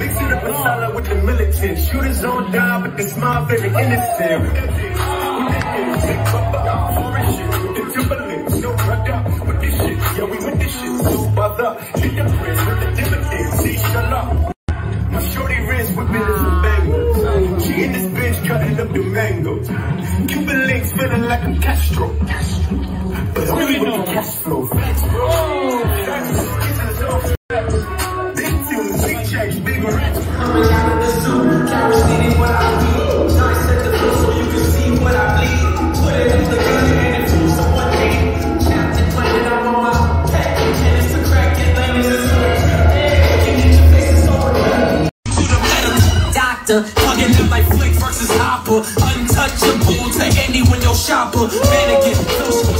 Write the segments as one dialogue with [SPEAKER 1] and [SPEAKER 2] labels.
[SPEAKER 1] Mixing up a salad with the militant. Shooters on die, but they smile very innocent. The Timberlands, no brother, with this shit. Yeah, we with this shit. So bother. Get the prince with the dividends. See, shut up. My shorty wrist whipping is a banger. She in this bitch cutting up the mango. Cuban links feeling like I'm Castro. But only with the cash flow.
[SPEAKER 2] Plugging in like Flick versus Hopper. Untouchable to anyone, yo shopper. Mannequin,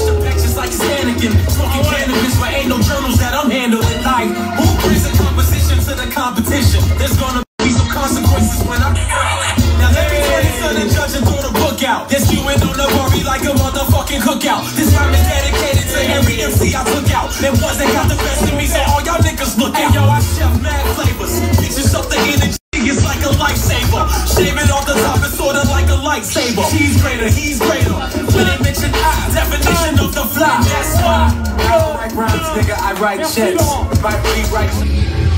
[SPEAKER 2] and throw the book out. This you in on the worry like a motherfucking cookout. This rhyme is dedicated to every MC I took out. And ones that got the best in me, so all y'all niggas look out. Hey, yo, I chef mad flavors. Pictures of the energy. It's like a lifesaver. Shave it off the top, it's sorta like a lightsaber. She's greater, he's greater. When they mention I, definition of the fly. That's why. I write rhymes, nigga, I write checks. Write, rewrite.